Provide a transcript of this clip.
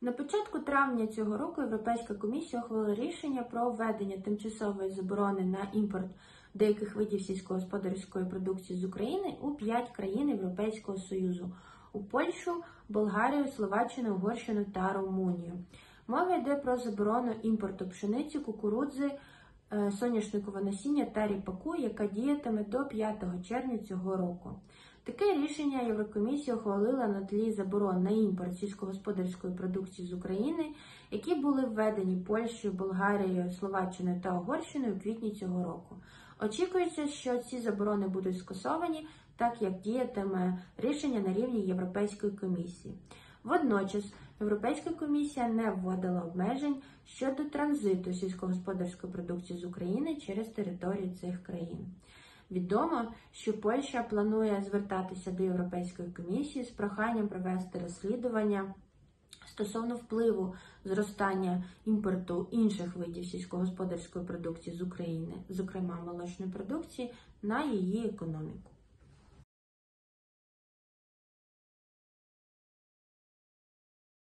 На початку травня цього року Європейська комісія ухвалила рішення про введення тимчасової заборони на імпорт деяких видів сільськогосподарської продукції з України у п'ять країн Європейського Союзу у Польщу, Болгарію, Словаччину, Угорщину та Румунію. Мова йде про заборону імпорту пшениці, кукурудзи, е, соняшникового насіння та ріпаку, яка діятиме до 5 червня цього року. Таке рішення Єврокомісія ухвалила на тлі заборон на імпорт сільськогосподарської продукції з України, які були введені Польщею, Болгарією, Словаччиною та Угорщиною у квітні цього року. Очікується, що ці заборони будуть скасовані, так як діятиме рішення на рівні Європейської комісії. Водночас Європейська комісія не вводила обмежень щодо транзиту сільськогосподарської продукції з України через територію цих країн. Відомо, що Польща планує звертатися до Європейської комісії з проханням провести розслідування стосовно впливу зростання імпорту інших видів сільськогосподарської продукції з України, зокрема молочної продукції, на її економіку.